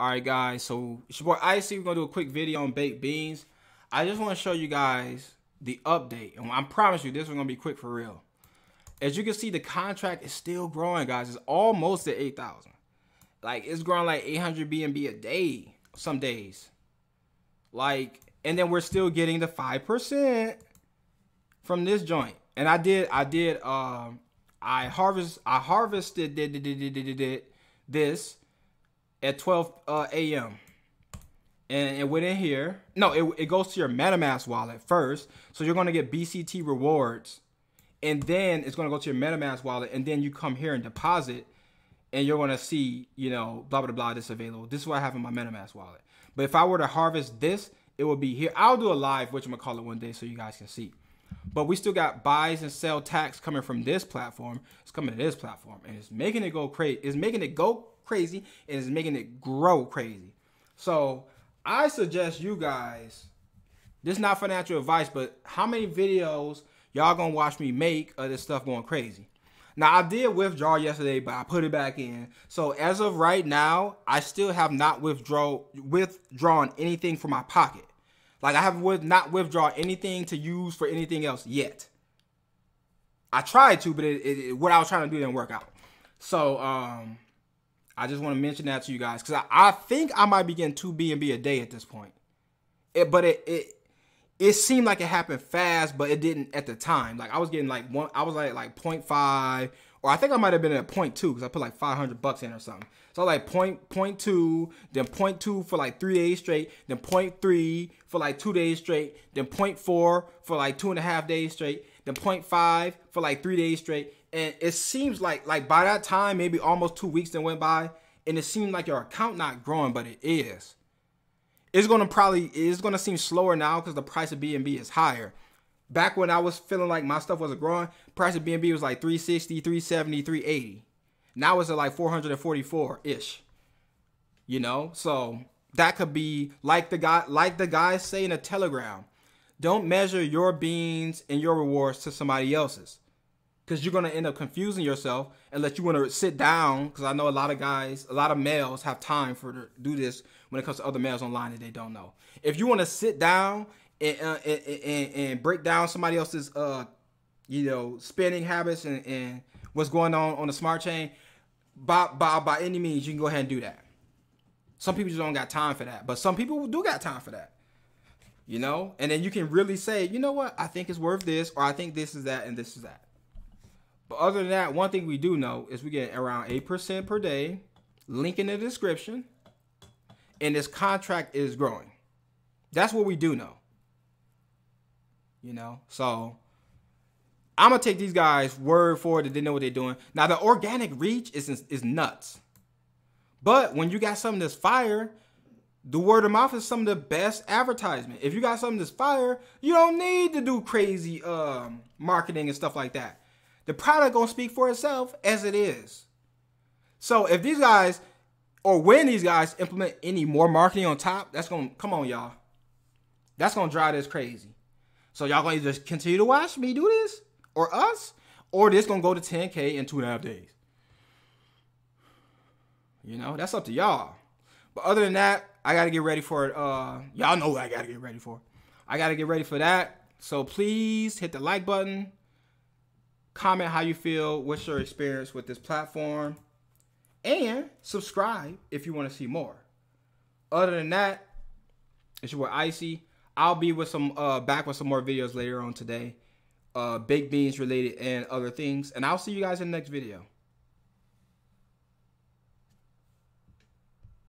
All right, guys. So it's your boy Icy. We're gonna do a quick video on baked beans. I just want to show you guys the update, and I promise you, this is gonna be quick for real. As you can see, the contract is still growing, guys. It's almost at eight thousand. Like it's growing like 800 BNB a day some days. Like, and then we're still getting the five percent from this joint. And I did, I did, um, I harvest, I harvested did, did, did, did, did, this at 12 uh, a.m. And it went in here. No, it, it goes to your MetaMask wallet first. So you're going to get BCT rewards. And then it's going to go to your MetaMask wallet. And then you come here and deposit. And you're going to see, you know, blah, blah, blah, this available. This is what I have in my MetaMask wallet. But if I were to harvest this, it would be here. I'll do a live, which I'm going to call it one day so you guys can see. But we still got buys and sell tax coming from this platform. It's coming to this platform. And it's making it go crazy. It's making it go crazy and it's making it grow crazy. So I suggest you guys, this is not financial advice, but how many videos y'all gonna watch me make of this stuff going crazy? Now I did withdraw yesterday, but I put it back in. So as of right now, I still have not withdraw withdrawn anything from my pocket. Like I have with not withdraw anything to use for anything else yet. I tried to, but it, it, what I was trying to do didn't work out. So um, I just want to mention that to you guys because I, I, think I might be getting two BNB a day at this point. It, but it, it it seemed like it happened fast, but it didn't at the time. Like I was getting like one, I was like like 0.5, or I think I might have been at two because I put like 500 bucks in or something. So like point point two, then point two for like three days straight, then point three for like two days straight, then point four for like two and a half days straight, then point five for like three days straight, and it seems like like by that time maybe almost two weeks then went by and it seemed like your account not growing but it is. It's gonna probably it's gonna seem slower now because the price of bnb is higher back when i was feeling like my stuff wasn't growing price of bnb was like 360 370 380 now it's at like 444 ish you know? So that could be like the guy like the guys say in a telegram don't measure your beans and your rewards to somebody else's. Because you're going to end up confusing yourself unless you want to sit down because i know a lot of guys a lot of males have time for to do this when it comes to other males online that they don't know. If you want to sit down and, uh, and, and, and, break down somebody else's uh you know spending habits and, and what's going on on the smart chain by, by by any means you can go ahead and do that some people just don't got time for that but some people do got time for that you know and then you can really say you know what i think it's worth this or i think this is that and this is that but other than that, one thing we do know is we get around 8% per day. Link in the description. And this contract is growing. That's what we do know. You know? So I'm gonna take these guys' word for it that they know what they're doing. Now the organic reach is is nuts. But when you got something that's fire, the word of mouth is some of the best advertisement. If you got something that's fire, you don't need to do crazy um, marketing and stuff like that. The product gonna speak for itself as it is. So if these guys or when these guys implement any more marketing on top, that's gonna come on, y'all. That's gonna drive this crazy. So y'all gonna either continue to watch me do this or us, or this gonna go to 10k in two and a half days. You know, that's up to y'all. But other than that, I gotta get ready for it. Uh, y'all know I gotta get ready for. I gotta get ready for that. So please hit the like button, comment how you feel, what's your experience with this platform, and subscribe if you want to see more. Other than that, it's your boy Icy. I'll be with some uh back with some more videos later on today. Uh baked beans related and other things. And I'll see you guys in the next video.